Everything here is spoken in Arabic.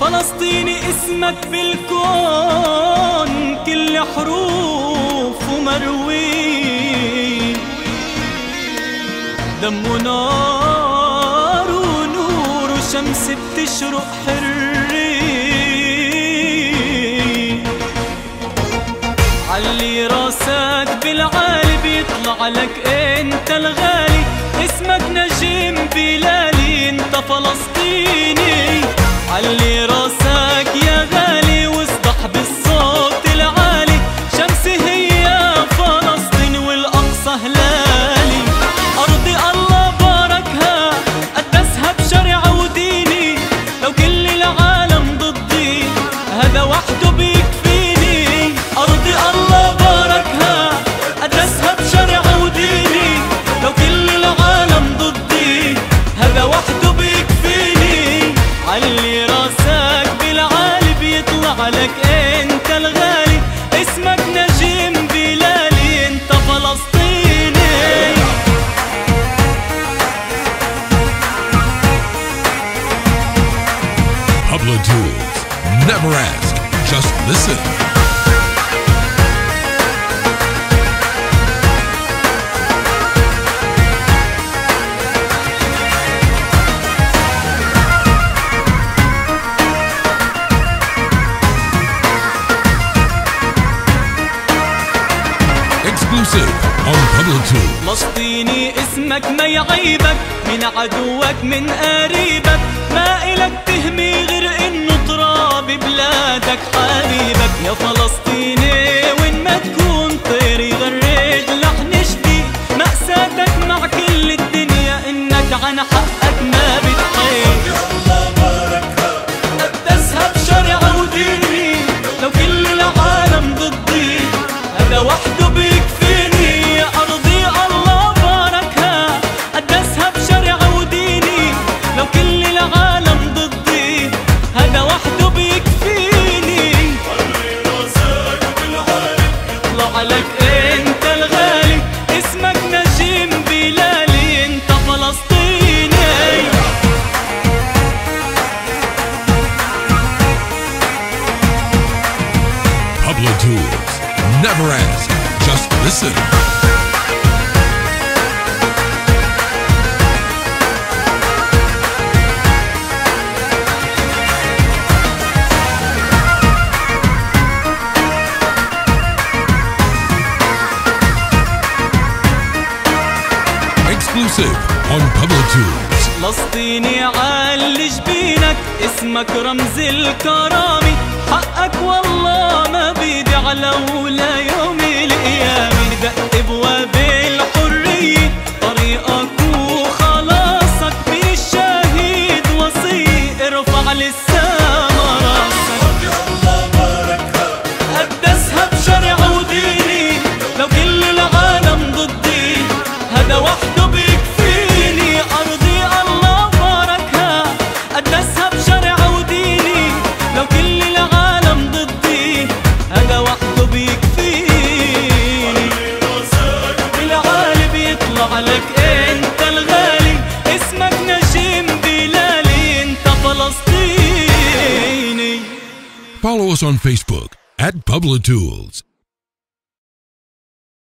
فلسطيني اسمك بالكون كل حروف ومروي دم ونار ونور وشمس بتشرق حرية علي راسك بالعالي بيطلع لك انت الغالي. اسمك نجم بلالي انت فلسطيني. علي راسك يا غالي واصدح بالصوت العالي. شمسي هي فلسطين والأقصى هلالي. ارضي الله باركها قدسها بشرع وديني. لو كل العالم ضدي هذا وحده بيكفيني بيطلع لك انت الغالي اسمك نجم بلالي أنت فلسطيني Pablo Tools. Never ask, just listen. فلسطيني اسمك ما يعيبك من عدوك من قريبك. ما إلك تهمي غير إنه تراب. Tools. Never ask, just listen. Exclusive on Pablo Tools. فلسطيني عال جبينك اسمك رمز الكرامة حقك والله ما بيدي على ولا يوم القيامة دق ابواب الحرية طريقك وخلاصك من الشهيد وصي ارفع للسما Follow us on Facebook at Tools